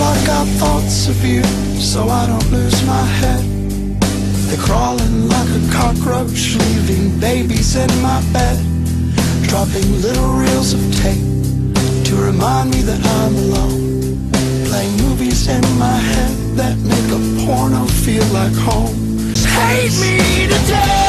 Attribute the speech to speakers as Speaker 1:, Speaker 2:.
Speaker 1: block out thoughts of you so I don't lose my head. They're crawling like a cockroach, leaving babies in my bed. Dropping little reels of tape to remind me that I'm alone. Playing movies in my head that make a porno feel like home. Hate me today!